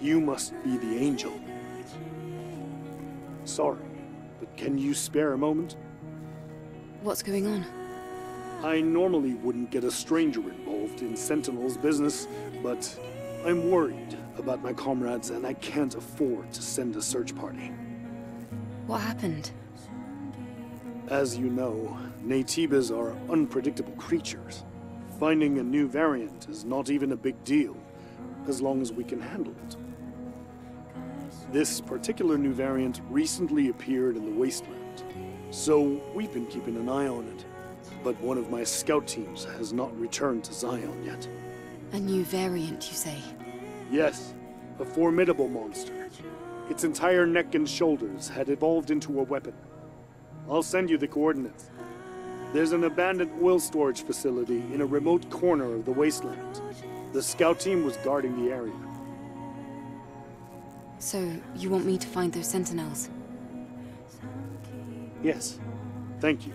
You must be the angel. Sorry, but can you spare a moment? What's going on? I normally wouldn't get a stranger involved in Sentinel's business, but I'm worried about my comrades and I can't afford to send a search party. What happened? As you know, Naytibas are unpredictable creatures. Finding a new variant is not even a big deal, as long as we can handle it. This particular new variant recently appeared in the Wasteland, so we've been keeping an eye on it. But one of my scout teams has not returned to Xion yet. A new variant, you say? Yes, a formidable monster. Its entire neck and shoulders had evolved into a weapon. I'll send you the coordinates. There's an abandoned oil storage facility in a remote corner of the wasteland. The scout team was guarding the area. So, you want me to find those sentinels? Yes. Thank you.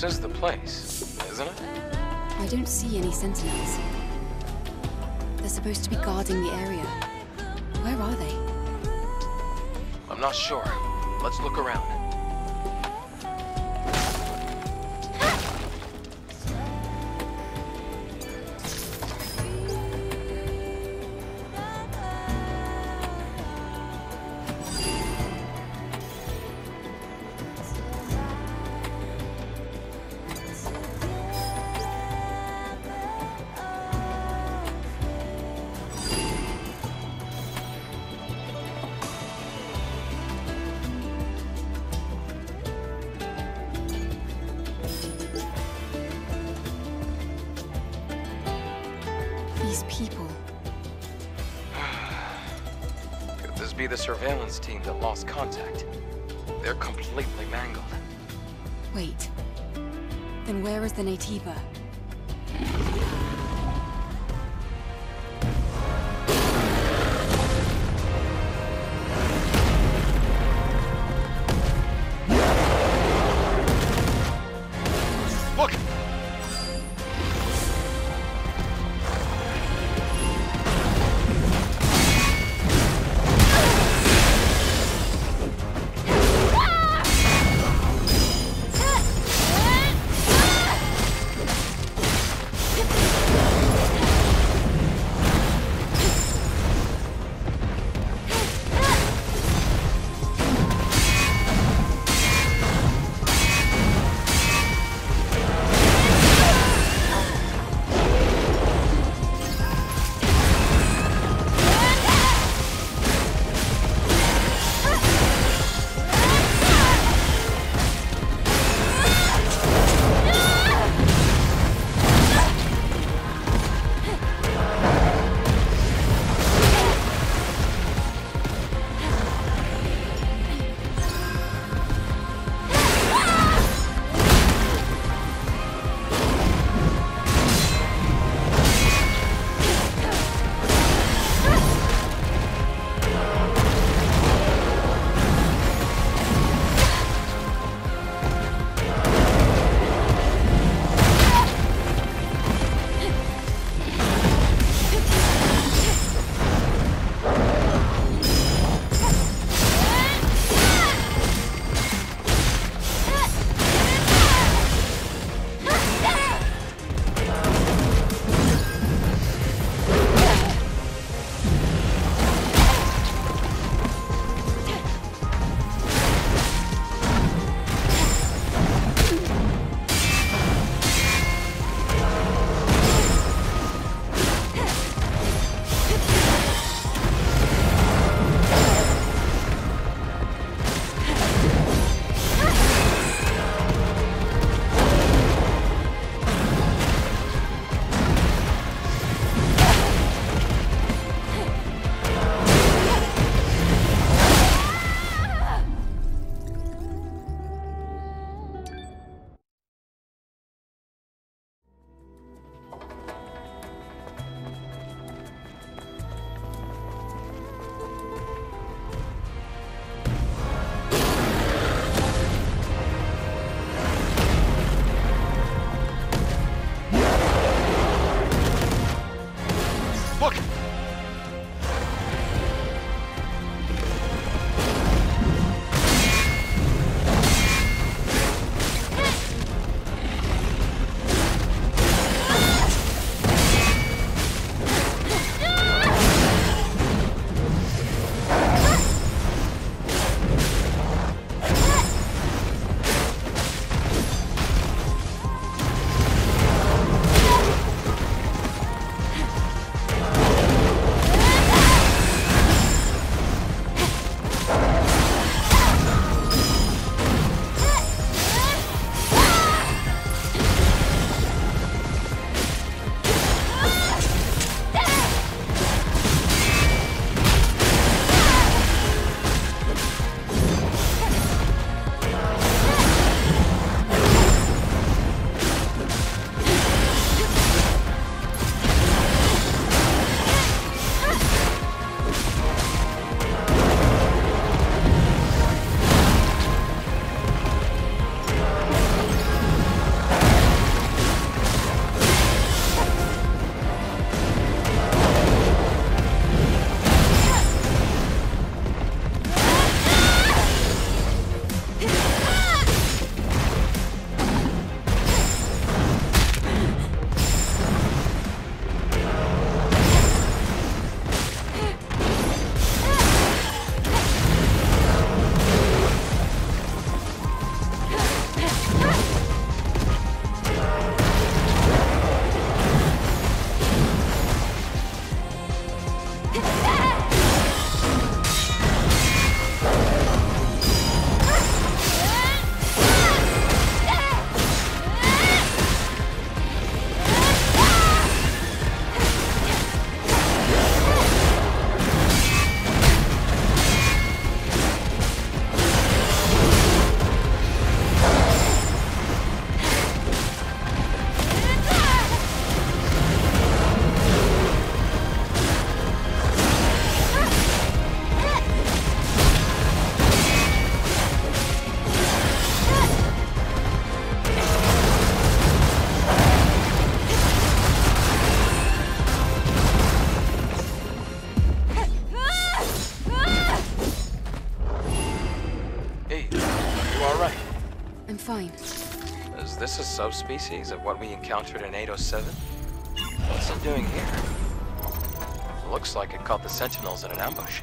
This is the place, isn't it? I don't see any sentinels. They're supposed to be guarding the area. Where are they? I'm not sure. Let's look around. Be the surveillance team that lost contact? They're completely mangled. Wait. Then where is the Naytiba? Hey, you alright? I'm fine. Is this a subspecies of what we encountered in 807? What's it doing here? Looks like it caught the Sentinels in an ambush.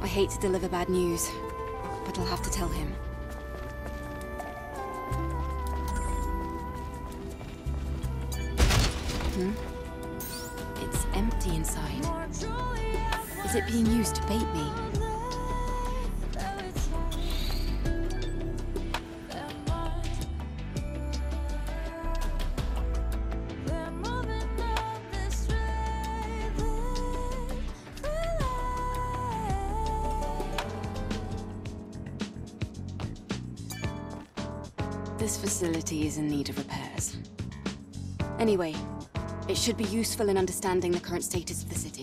I hate to deliver bad news, but I'll have to tell him. Hmm? It's empty inside. Is it being used to bait me? This facility is in need of repairs. Anyway, it should be useful in understanding the current status of the city.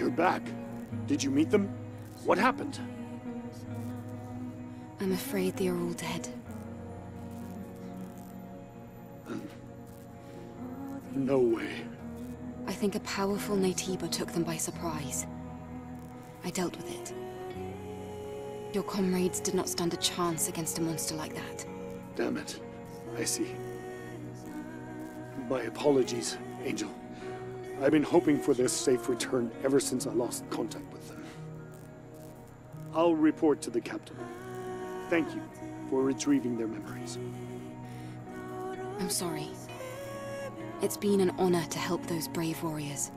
You're back. Did you meet them? What happened? I'm afraid they are all dead. No way. I think a powerful Naytiba took them by surprise. I dealt with it. Your comrades did not stand a chance against a monster like that. Damn it. I see. My apologies, Angel. I've been hoping for their safe return ever since I lost contact with them. I'll report to the captain. Thank you for retrieving their memories. I'm sorry. It's been an honor to help those brave warriors.